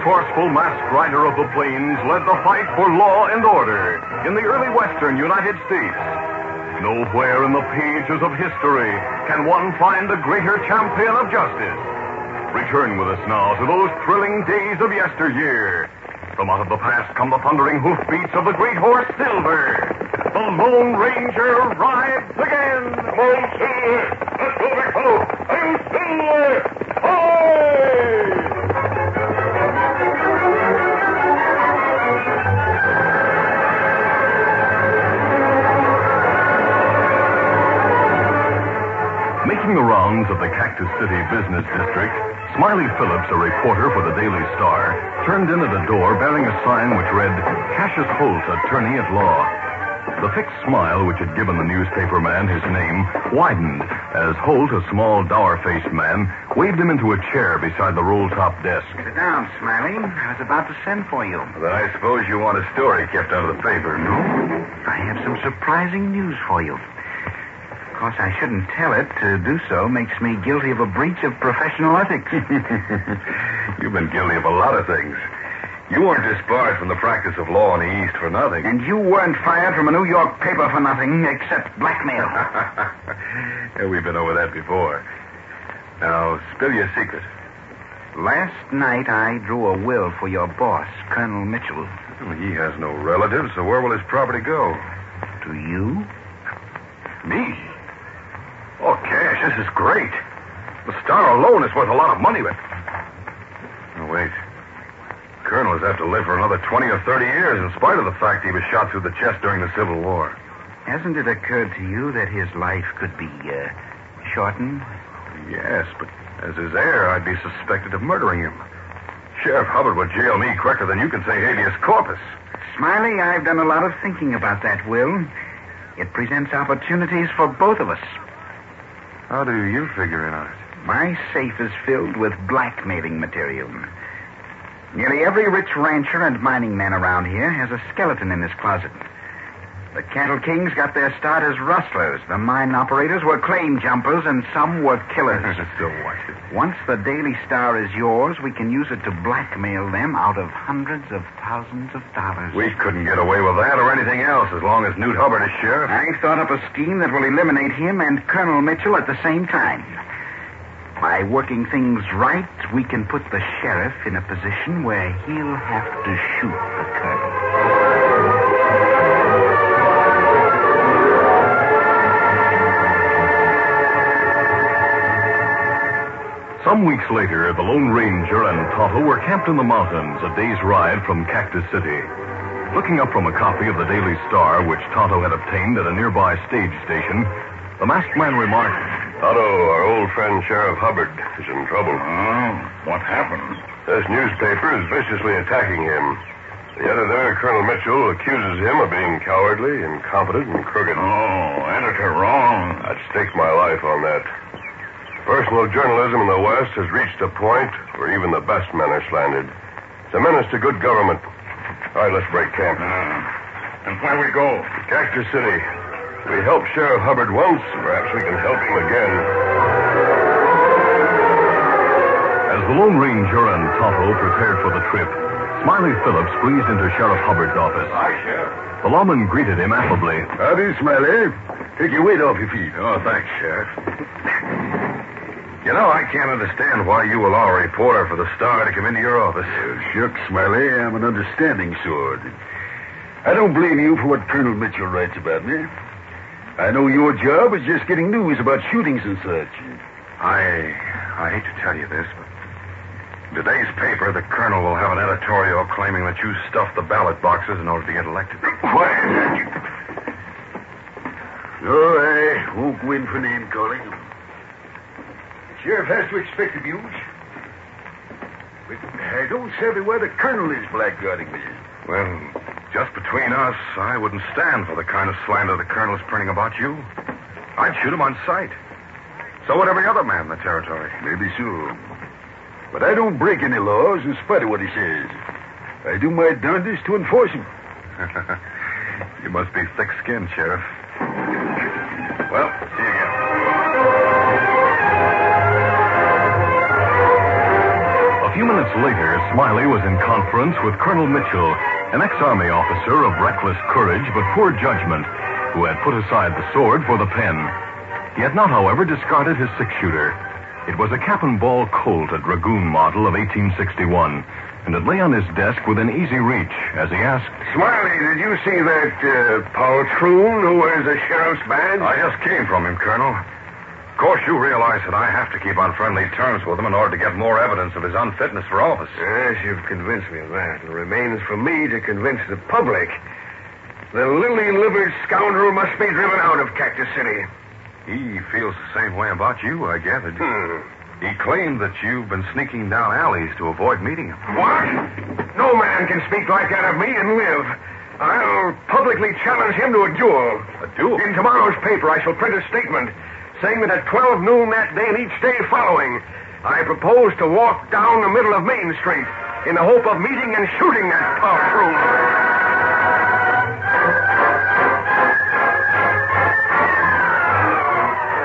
resourceful masked rider of the plains led the fight for law and order in the early western United States. Nowhere in the pages of history can one find a greater champion of justice. Return with us now to those thrilling days of yesteryear. From out of the past come the thundering hoofbeats of the great horse Silver. The Lone Ranger rides again. Come on, Silver. Let's go, big fellow. I'm Silver. Making the rounds of the Cactus City business district, Smiley Phillips, a reporter for the Daily Star, turned in at a door bearing a sign which read, Cassius Holt, attorney at law. The fixed smile which had given the newspaper man his name widened as Holt, a small, dour-faced man, waved him into a chair beside the roll-top desk. Sit down, Smiley. I was about to send for you. Then I suppose you want a story kept out of the paper, no? I have some surprising news for you. Of course, I shouldn't tell it. To do so makes me guilty of a breach of professional ethics. You've been guilty of a lot of things. You weren't disbarred from the practice of law in the East for nothing. and you weren't fired from a New York paper for nothing except blackmail. yeah, we've been over that before. Now, spill your secret. Last night, I drew a will for your boss, Colonel Mitchell. Well, he has no relatives, so where will his property go? To you? Me? Oh, Cash, this is great. The star alone is worth a lot of money, but. Oh, wait. Colonel has have to live for another 20 or 30 years in spite of the fact he was shot through the chest during the Civil War. Hasn't it occurred to you that his life could be uh, shortened? Yes, but as his heir, I'd be suspected of murdering him. Sheriff Hubbard would jail me quicker than you can say habeas corpus. Smiley, I've done a lot of thinking about that will. It presents opportunities for both of us. How do you figure it? My safe is filled with blackmailing material. Nearly every rich rancher and mining man around here has a skeleton in his closet. The cattle kings got their start as rustlers. The mine operators were claim jumpers, and some were killers. Still watch it. Once the Daily Star is yours, we can use it to blackmail them out of hundreds of thousands of dollars. We couldn't get away with that or anything else as long as Newt Hubbard is sheriff. I've thought up a scheme that will eliminate him and Colonel Mitchell at the same time. By working things right, we can put the sheriff in a position where he'll have to shoot the colonel. Some weeks later, the Lone Ranger and Tonto were camped in the mountains, a day's ride from Cactus City. Looking up from a copy of the Daily Star, which Tonto had obtained at a nearby stage station, The masked man remarked, Tonto, our old friend Sheriff Hubbard, is in trouble. Oh, what happened? This newspaper is viciously attacking him. The editor, Colonel Mitchell, accuses him of being cowardly, incompetent, and crooked. Oh, editor wrong. I'd stake my life on that. Personal journalism in the West has reached a point where even the best men are slandered. It's a menace to good government. All right, let's break camp. Uh, and where we go? Cactus City. We helped Sheriff Hubbard once. Perhaps we can help him again. As the Lone Ranger and Tonto prepared for the trip, Smiley Phillips squeezed into Sheriff Hubbard's office. Hi, Sheriff. The lawman greeted him affably. Howdy, Smiley. Take your weight off your feet. Oh, thanks, Sheriff. You know, I can't understand why you allow a reporter for the Star to come into your office. Oh, shucks, Smiley. I'm an understanding sort. I don't blame you for what Colonel Mitchell writes about me. I know your job is just getting news about shootings and such. I I hate to tell you this, but in today's paper, the colonel will have an editorial claiming that you stuffed the ballot boxes in order to get elected. Why? No, I won't go in for name calling. Sheriff has to expect abuse. But I don't see why the colonel is blackguarding me. Well, just between us, I wouldn't stand for the kind of slander the colonel's printing about you. I'd shoot him on sight. So would every other man in the territory. Maybe so. But I don't break any laws in spite of what he says. I do my darndest to enforce them. you must be thick-skinned, Sheriff. Well, see you again. A few minutes later, Smiley was in conference with Colonel Mitchell, an ex-army officer of reckless courage but poor judgment, who had put aside the sword for the pen. He had not, however, discarded his six-shooter. It was a cap and ball Colt, a dragoon model of 1861, and it lay on his desk within easy reach as he asked, Smiley, did you see that uh, poltroon who wears a sheriff's badge? I just came from him, Colonel. Of course, you realize that I have to keep on friendly terms with him in order to get more evidence of his unfitness for office. Yes, you've convinced me of that. It remains for me to convince the public. The lily-livered scoundrel must be driven out of Cactus City. He feels the same way about you, I gathered. Hmm. He claimed that you've been sneaking down alleys to avoid meeting him. What? No man can speak like that of me and live. I'll publicly challenge him to a duel. A duel? In tomorrow's paper, I shall print a statement saying that at 12 noon that day and each day following, I propose to walk down the middle of Main Street in the hope of meeting and shooting that poltroon.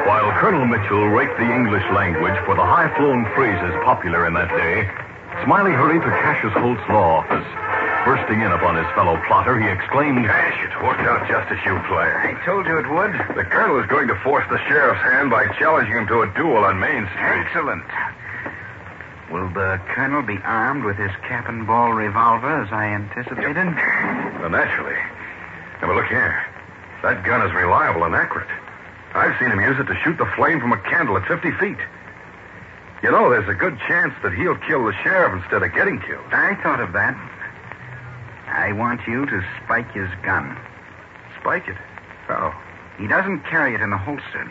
While Colonel Mitchell raked the English language for the high-flown phrases popular in that day, Smiley hurried to Cassius Holt's law office. Bursting in upon his fellow plotter, he exclaimed, Cash, it worked out just as you planned. I told you it would. The colonel is going to force the sheriff's hand by challenging him to a duel on Main Street. Excellent. Will the colonel be armed with his cap and ball revolver as I anticipated? Well, naturally. Now, but look here. That gun is reliable and accurate. I've seen him use it to shoot the flame from a candle at 50 feet. You know, there's a good chance that he'll kill the sheriff instead of getting killed. I thought of that. I want you to spike his gun. Spike it. How? He doesn't carry it in a holster,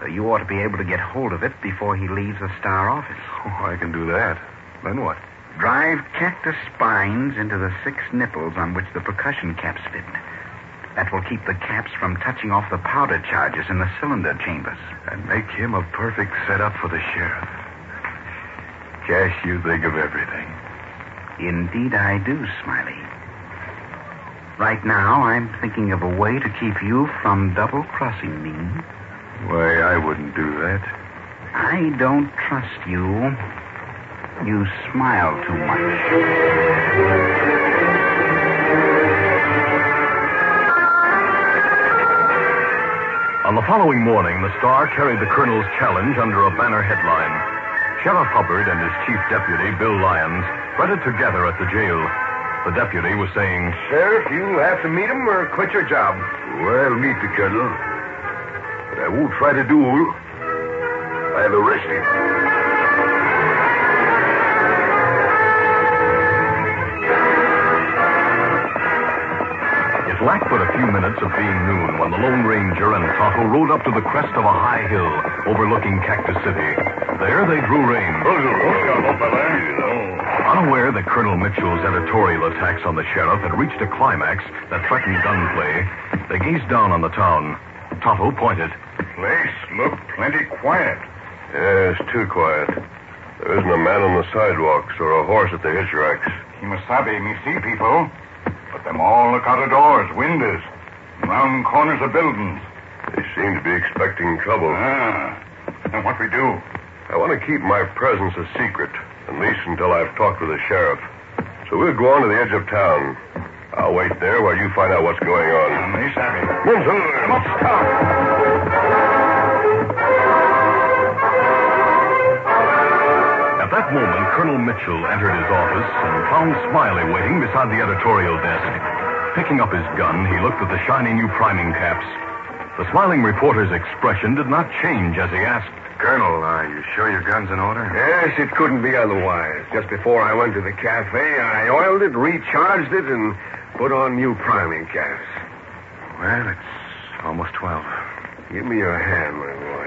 so you ought to be able to get hold of it before he leaves the Star office. Oh, I can do that. Then what? Drive cactus spines into the six nipples on which the percussion caps fit. That will keep the caps from touching off the powder charges in the cylinder chambers. And make him a perfect setup for the sheriff. Cash, you think of everything. Indeed, I do, Smiley. Right now, I'm thinking of a way to keep you from double crossing me. Why, I wouldn't do that. I don't trust you. You smile too much. On the following morning, the Star carried the Colonel's challenge under a banner headline. Sheriff Hubbard and his chief deputy, Bill Lyons, fretted together at the jail. The deputy was saying, Sheriff, you have to meet him or quit your job. Well, meet the colonel. But I won't fight a duel. I'll arrest him. Lacked but a few minutes of being noon when the Lone Ranger and Tonto rode up to the crest of a high hill overlooking Cactus City. There they drew rein. Unaware that Colonel Mitchell's editorial attacks on the sheriff had reached a climax that threatened gunplay, they gazed down on the town. Tonto pointed. Place looked plenty quiet. Yes, too quiet. There isn't a man on the sidewalks or a horse at the hitch racks. Kimasabi, me see people. But them all look out of doors, windows, round corners of buildings. They seem to be expecting trouble. Ah. And what we do? I want to keep my presence a secret, at least until I've talked with the sheriff. So we'll go on to the edge of town. I'll wait there while you find out what's going on. Me savvy. Come up, Colonel Mitchell entered his office and found Smiley waiting beside the editorial desk. Picking up his gun, he looked at the shiny new priming caps. The smiling reporter's expression did not change as he asked, Colonel, are you sure your gun's in order? Yes, it couldn't be otherwise. Just before I went to the cafe, I oiled it, recharged it, and put on new priming caps. Well, it's almost 12. Give me your hand, my boy.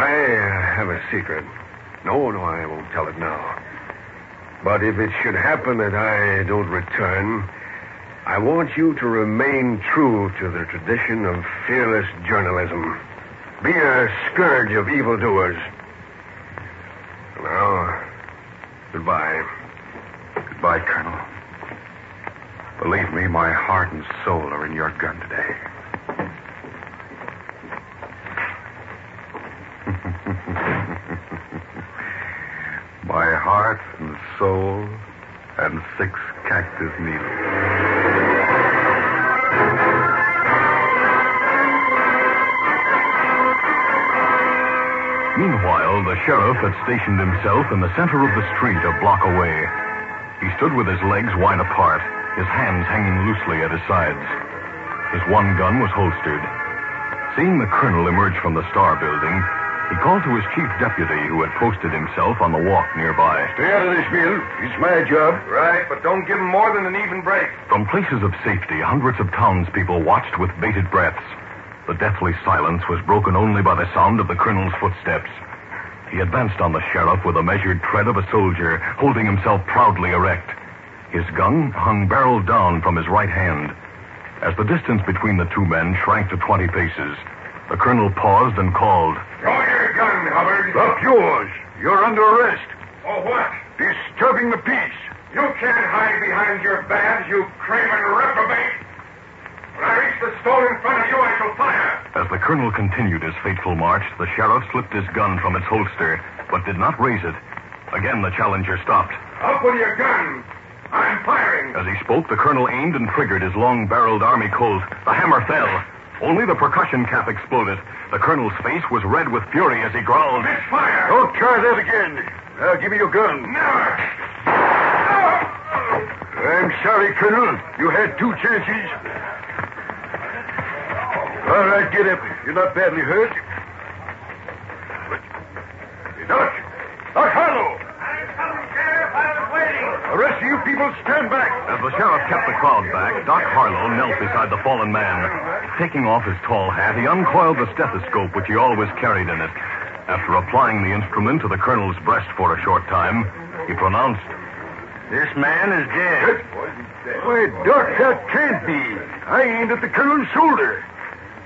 I uh, have a secret. No, no, I won't tell it now. But if it should happen that I don't return, I want you to remain true to the tradition of fearless journalism. Be a scourge of evildoers. Now, goodbye. Goodbye, Colonel. Believe me, my heart and soul are in your gun today. my heart and soul and six cactus needles. Meanwhile, the sheriff had stationed himself in the center of the street a block away. He stood with his legs wide apart, his hands hanging loosely at his sides. His one gun was holstered. Seeing the colonel emerge from the Star building, he called to his chief deputy who had posted himself on the walk nearby. Stay out of this, Bill. It's my job. Right, but don't give him more than an even break. From places of safety, hundreds of townspeople watched with bated breaths. The deathly silence was broken only by the sound of the colonel's footsteps. He advanced on the sheriff with the measured tread of a soldier, holding himself proudly erect. His gun hung barrel down from his right hand. As the distance between the two men shrank to 20 paces, the colonel paused and called. Draw your gun, Hubbard. Drop yours. You're under arrest. Oh, what? Disturbing the peace. You can't hide behind your badge, you craven reprobate. When I reach the stone in front of you, I shall fire. As the colonel continued his fateful march, the sheriff slipped his gun from its holster, but did not raise it. Again, the challenger stopped. Up with your gun. I'm firing. As he spoke, the colonel aimed and triggered his long barreled army Colt. The hammer fell. Only the percussion cap exploded. The colonel's face was red with fury as he growled. Miss fire. Don't try that again. Now give me your gun. Never. I'm sorry, Colonel. You had two chances. All right, get up. You're not badly hurt. Hey, Doc. Doc Harlow. The rest of you people stand back. As the sheriff kept the crowd back, Doc Harlow knelt beside the fallen man. Taking off his tall hat, he uncoiled the stethoscope which he always carried in it. After applying the instrument to the colonel's breast for a short time, he pronounced, This man is dead. Why, Doc, that can't be. I aimed at the colonel's shoulder.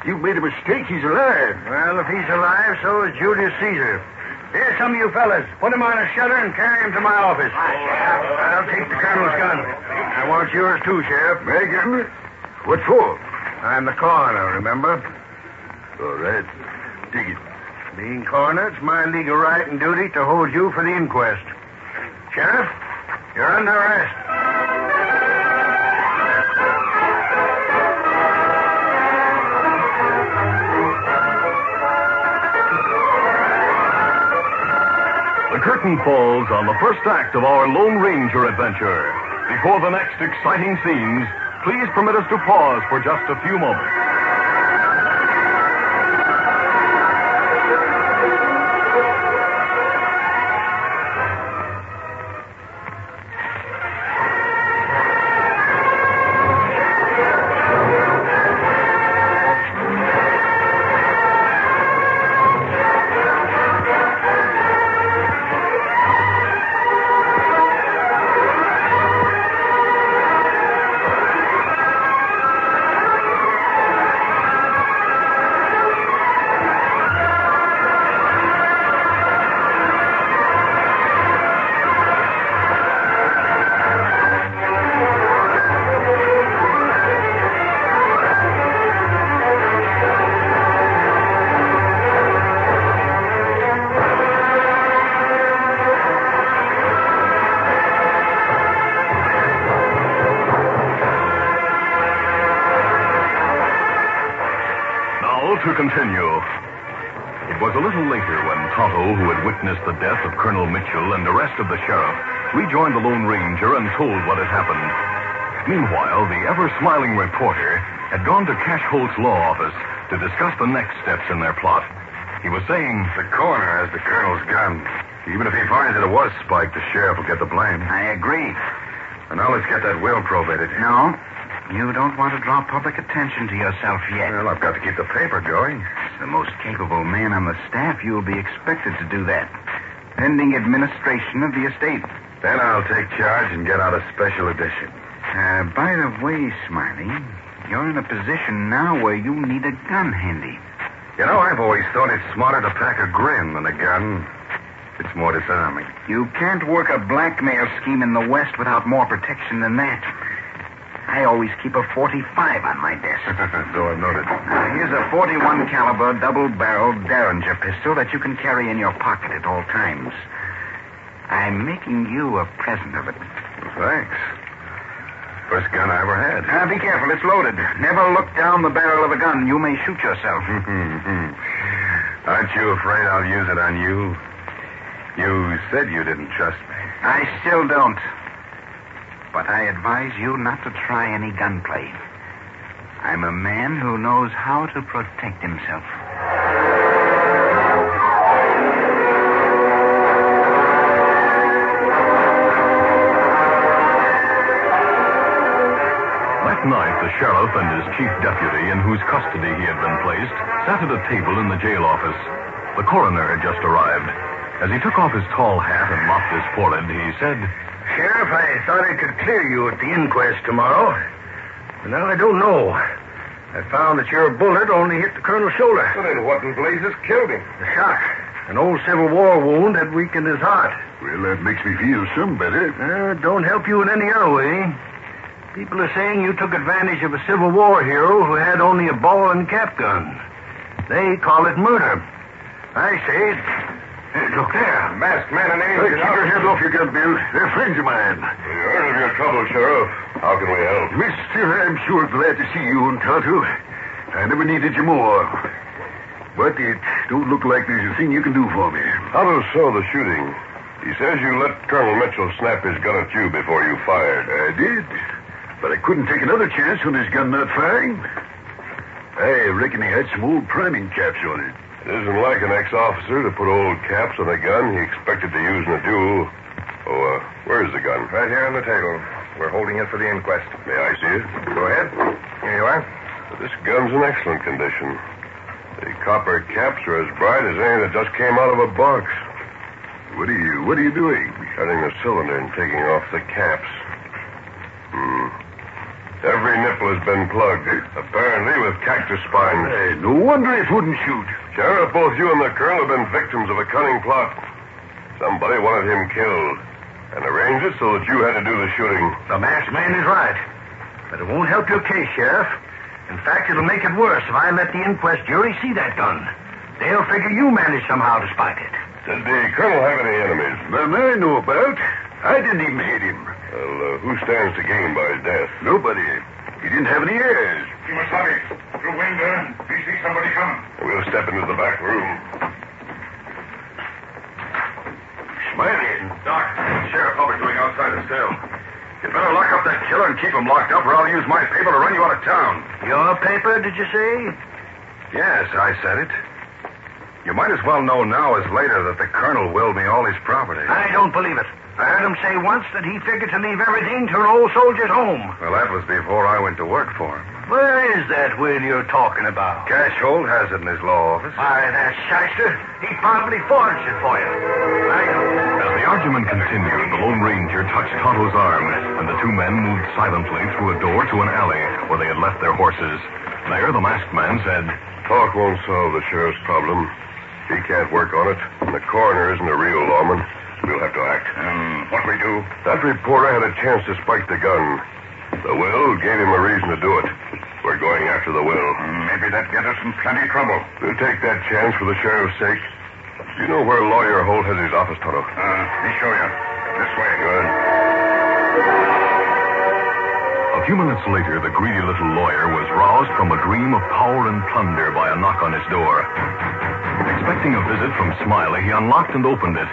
You've made a mistake. He's alive. Well, if he's alive, so is Julius Caesar. Here, some of you fellas. Put him on a shutter and carry him to my office. I'll take the colonel's gun. I want yours too, Sheriff. Megan? What for? I'm the coroner, remember? All right. Dig it. Being coroner, it's my legal right and duty to hold you for the inquest. Sheriff, you're under arrest. Curtain falls on the first act of our Lone Ranger adventure. Before the next exciting scenes, please permit us to pause for just a few moments. Witnessed the death of Colonel Mitchell and the rest of the sheriff, rejoined the Lone Ranger and told what had happened. Meanwhile, the ever smiling reporter had gone to Cash Holt's law office to discuss the next steps in their plot. He was saying, The coroner has the colonel's gun. Even if he finds that it was Spike, the sheriff will get the blame. I agree. And now let's get that will probated. No, you don't want to draw public attention to yourself yet. Well, I've got to keep the paper going. The most capable man on the staff, you'll be expected to do that. Pending administration of the estate. Then I'll take charge and get out a special edition. Uh, by the way, Smiley, you're in a position now where you need a gun handy. You know, I've always thought it's smarter to pack a grin than a gun. It's more disarming. You can't work a blackmail scheme in the West without more protection than that. I always keep a 45 on my desk. so I've noted. Now, here's a 41 caliber double-barreled Derringer pistol that you can carry in your pocket at all times. I'm making you a present of it. Thanks. First gun I ever had. Now, be careful. It's loaded. Never look down the barrel of a gun. You may shoot yourself. Aren't you afraid I'll use it on you? You said you didn't trust me. I still don't. But I advise you not to try any gunplay. I'm a man who knows how to protect himself. That night, the sheriff and his chief deputy, in whose custody he had been placed, sat at a table in the jail office. The coroner had just arrived. As he took off his tall hat and mopped his forehead, he said, Sheriff, I thought I could clear you at the inquest tomorrow. But now I don't know. I found that your bullet only hit the colonel's shoulder. Well, then what in blazes killed him? The shock. An old Civil War wound had weakened his heart. Well, that makes me feel some better. Uh, don't help you in any other way. People are saying you took advantage of a Civil War hero who had only a ball and cap gun. They call it murder. I say, look there. Masked man and angel. keep your head off your gun, Bill. They're friends of mine. We heard of your trouble, Sheriff. How can we help? Mister, I'm sure glad to see you and Tonto. I never needed you more. But it don't look like there's a thing you can do for me. Tonto saw the shooting. He says you let Colonel Mitchell snap his gun at you before you fired. I did. But I couldn't take another chance when his gun not firing. I reckon he had some old priming caps on it. Isn't like an ex-officer to put old caps on a gun he expected to use in a duel. Oh, uh, where's the gun? Right here on the table. We're holding it for the inquest. May I see it? Go ahead. Here you are. This gun's in excellent condition. The copper caps are as bright as any that just came out of a box. What are you what are you doing? Cutting the cylinder and taking off the caps. Hmm. Every nipple has been plugged, apparently with cactus spines. Hey, no wonder it wouldn't shoot. Sheriff, both you and the colonel have been victims of a cunning plot. Somebody wanted him killed and arranged it so that you had to do the shooting. The masked man is right. But it won't help your case, Sheriff. In fact, it'll make it worse if I let the inquest jury see that gun. They'll figure you managed somehow to spike it. Did the colonel have any enemies? None I know about. I didn't even hit him. Well, uh, who stands to gain by his death? Nobody. He didn't have any ears. Kimasabi, through window. We see somebody coming. We'll step into the back room. Smiley. Doc, Sheriff Hubbard doing outside the cell. You better lock up that killer and keep him locked up, or I'll use my paper to run you out of town. Your paper, did you say? Yes, I said it. You might as well know now as later that the colonel willed me all his property. I don't believe it. I heard him say once that he figured to leave everything to an old soldier's home. Well, that was before I went to work for him. Where is that will you're talking about? Cash Holt has it in his law office. Why, that shyster, he probably forged it for you. I As the argument continued, the Lone Ranger touched Tonto's arm, and the two men moved silently through a door to an alley where they had left their horses. There, the masked man said, Talk won't solve the sheriff's problem. He can't work on it, and the coroner isn't a real lawman. We'll have to act. Um, what we do? That reporter had a chance to spike the gun. The will gave him a reason to do it. We're going after the will. Maybe that get us in plenty of trouble. We'll take that chance for the sheriff's sake. Do you know where Lawyer Holt has his office, Tonto? Uh, me show you. This way. Good. A few minutes later, the greedy little lawyer was roused from a dream of power and plunder by a knock on his door. Expecting a visit from Smiley, he unlocked and opened it.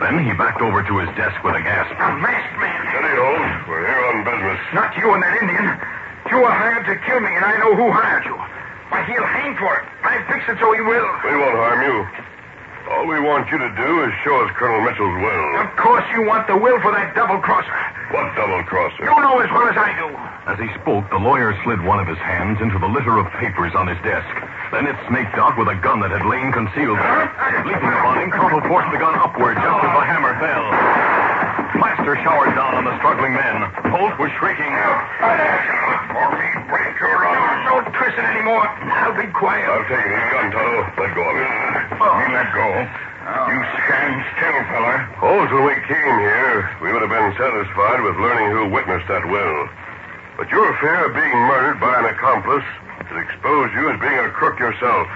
Then he backed over to his desk with a gasp. A masked man. Steady, Holt. We're here on business. Not you and that Indian. You were hired to kill me, and I know who hired you. Why, he'll hang for it. I fix it so he will. We won't harm you. All we want you to do is show us Colonel Mitchell's will. Of course you want the will for that double crosser. What double crosser? You know as well as I do. As he spoke, the lawyer slid one of his hands into the litter of papers on his desk. Then it snaked out with a gun that had lain concealed there. Leaping upon him, Cottle forced the gun upward just as the hammer fell. Plaster showered down on the struggling men. Holt was shrieking. For me, break your arm. Don't twist it anymore. I'll be quiet. I've taken his gun, Tonto. Let go of it. Oh. You let go. You stand still, fella. Holt, when we came here, we would have been satisfied with learning who witnessed that will. But your fear of being murdered by an accomplice has exposed you as being a crook yourself.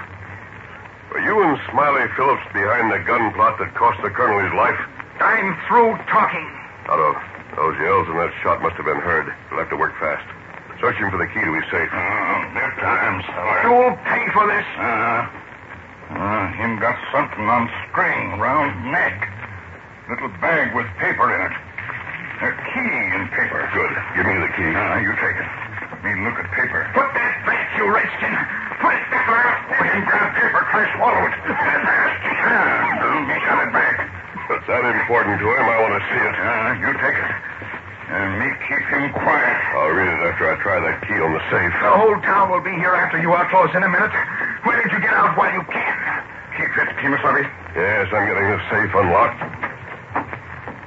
Were you and Smiley Phillips behind the gun plot that cost the colonel his life? I'm through talking. Tonto, those yells and that shot must have been heard. We'll have to work fast. Search him for the key to his safe. Oh, time, Sawyer. You'll pay for this. Uh, uh, him got something on string round neck. Little bag with paper in it. A key in paper. Good. Give me the key. Uh, you take it. Me look at paper. Put that back, you redskin. Put it back there. Let him grab paper. Try swallow it. me got it back. That's that important to him. I want to see it. Uh, you take it. And me keep him quiet. I'll read it after I try that key on the safe. The whole town will be here after you outlaws in a minute. Why don't you get out while you it, Kimasabi. Yes, I'm getting this safe unlocked.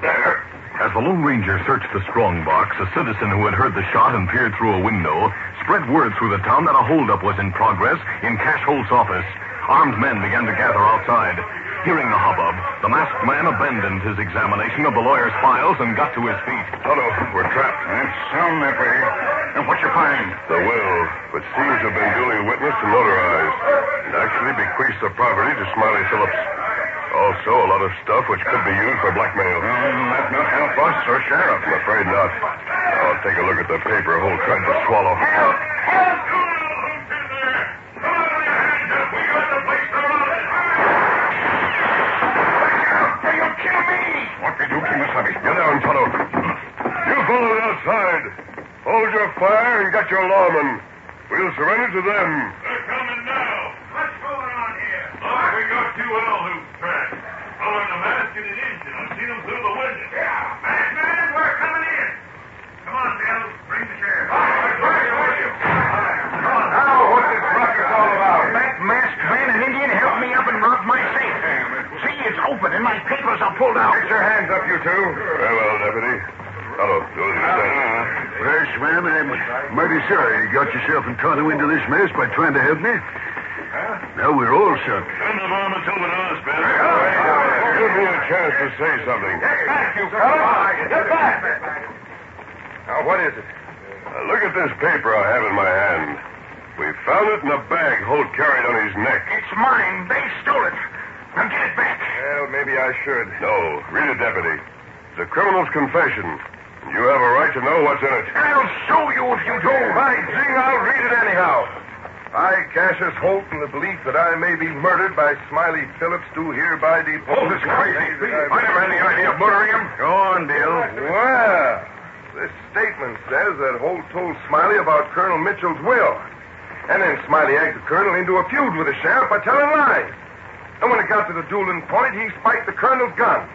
There. As the Lone Ranger searched the strong box, a citizen who had heard the shot and peered through a window spread word through the town that a holdup was in progress in Cash Holt's office. Armed men began to gather outside. Hearing the hubbub, the masked man abandoned his examination of the lawyer's files and got to his feet. Tonto, we're trapped. It sound that way. And what you find? The will, which seems to have been duly witnessed and notarized, actually bequeaths the property to Smiley Phillips. Also, a lot of stuff which could be used for blackmail. Um, that not help us or sheriff. I'm afraid not. I'll take a look at the paper Holt tried to swallow. Help! Help! We got the You kill me! What did you, Kimasabi? Get down, Tonto. You followed outside. Hold your fire and get your lawmen. We'll surrender to them. They're coming now. What's going on here? Look, we got two owlhoots tracked. Following the an engine. I've seen them through the window. Yeah. Masked man, we're coming in. Come on, Bill. Bring the sheriff. Now, what's this ruckus all about? That masked man and Indian helped me up and robbed my safe. See, it's open and my papers are pulled out. Get your hands up, you two. Very well, deputy. Tonto, do as you say. Fresh, man, I'm mighty sorry you got yourself and Tonto into this mess by trying to help me. Now we're all sunk. Send the varmints over to us, Bill. Give me a chance to say something. Get back, you fellow. Get back. Now, what is it? Uh, look at this paper I have in my hand. We found it in a bag Holt carried on his neck. It's mine. They stole it. Now get it back. Well, maybe I should. No, read it, deputy. It's a criminal's confession. You have a right to know what's in it. I'll show you if you don't. By jing, I'll read it anyhow. I, Cassius Holt, in the belief that I may be murdered by Smiley Phillips, do hereby depose. Oh, this crazy. I never had any idea of murdering him. Go on, Bill. Well, this statement says that Holt told Smiley about Colonel Mitchell's will. And then Smiley egged the colonel into a feud with the sheriff by telling lies. And when it got to the dueling point, he spiked the colonel's gun.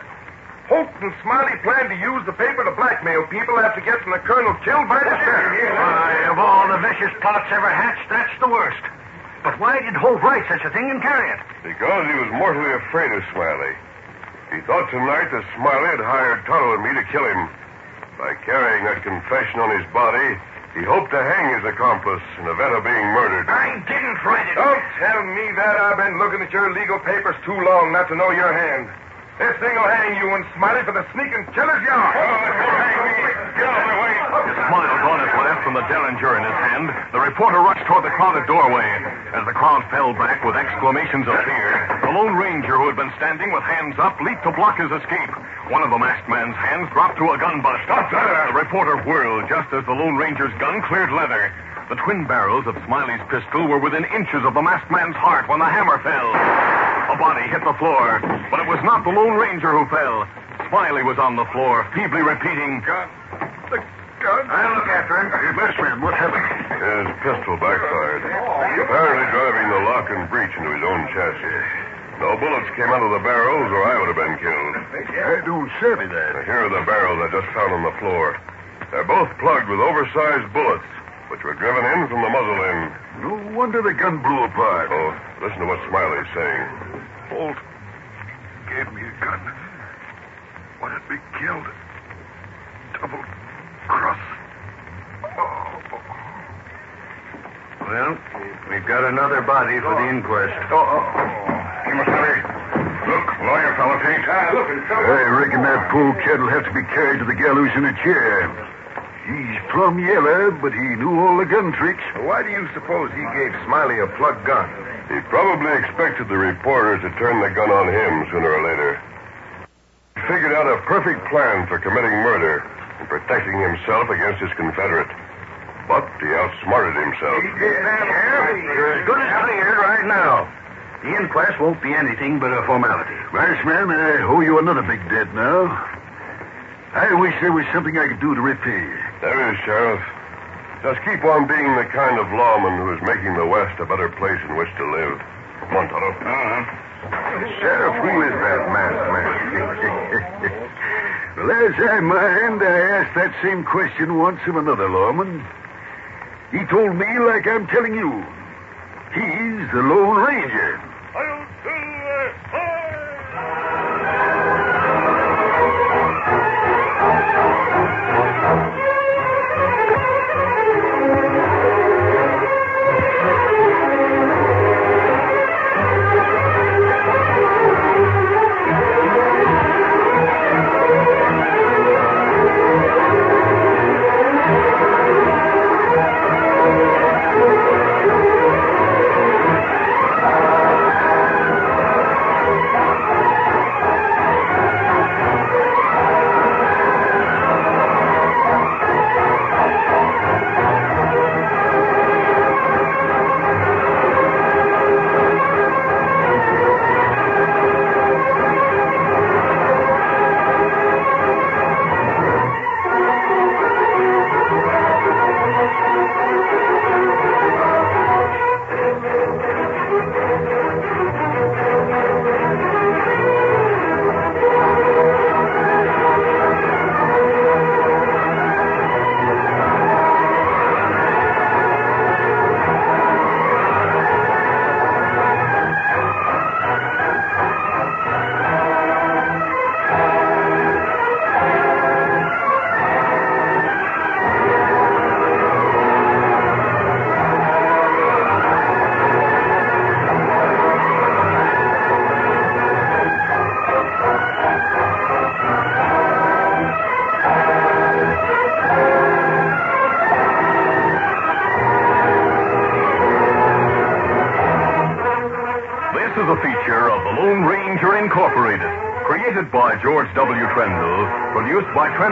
Holt and Smiley planned to use the paper to blackmail people after getting the colonel killed by the sheriff. Why, of all the vicious plots ever hatched, that's the worst. But why did Holt write such a thing and carry it? Because he was mortally afraid of Smiley. He thought tonight that Smiley had hired Tonto and me to kill him. By carrying that confession on his body, he hoped to hang his accomplice in event of being murdered. I didn't write it. Don't tell me that. I've been looking at your legal papers too long not to know your hand. This thing will hang you and Smiley for the sneaking killers you are. His smile on his left, from the derringer in his hand, the reporter rushed toward the crowded doorway. As the crowd fell back with exclamations of fear, the Lone Ranger, who had been standing with hands up, leaped to block his escape. One of the masked man's hands dropped to a gun butt. Stop there! The reporter whirled just as the Lone Ranger's gun cleared leather. The twin barrels of Smiley's pistol were within inches of the masked man's heart when the hammer fell. A body hit the floor, but it was not the Lone Ranger who fell. Smiley was on the floor, feebly repeating, Gun. The gun. I'll look after him. Hey, masked man, what happened? His pistol backfired. Apparently driving the lock and breech into his own chassis. No bullets came out of the barrels, or I would have been killed. I don't savvy that. Now, here are the barrels I just found on the floor. They're both plugged with oversized bullets, which were driven in from the muzzle end. No wonder the gun blew apart. Oh, listen to what Smiley's saying. Holt gave me a gun. Wanted me killed. Double cross. Well, we've got another body for the inquest. Oh, oh, You must hurry. Look, lawyer fellow, Pete. Ah, look, in trouble. I reckon that poor kid will have to be carried to the gallows in a chair. He's plumb yellow, but he knew all the gun tricks. Why do you suppose he gave Smiley a plug gun? He probably expected the reporter to turn the gun on him sooner or later. He figured out a perfect plan for committing murder and protecting himself against his Confederate. But he outsmarted himself. You're as good as cleared right now. The inquest won't be anything but a formality. Masked man, I owe you another big debt now. I wish there was something I could do to repay you. There is, Sheriff. Just keep on being the kind of lawman who is making the West a better place in which to live. Come on, Tonto. Uh-huh. Sheriff, who is that masked man? well, as I mind, I asked that same question once of another lawman. He told me like I'm telling you. He's the Lone Ranger. This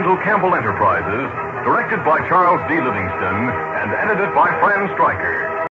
Campbell Enterprises, directed by Charles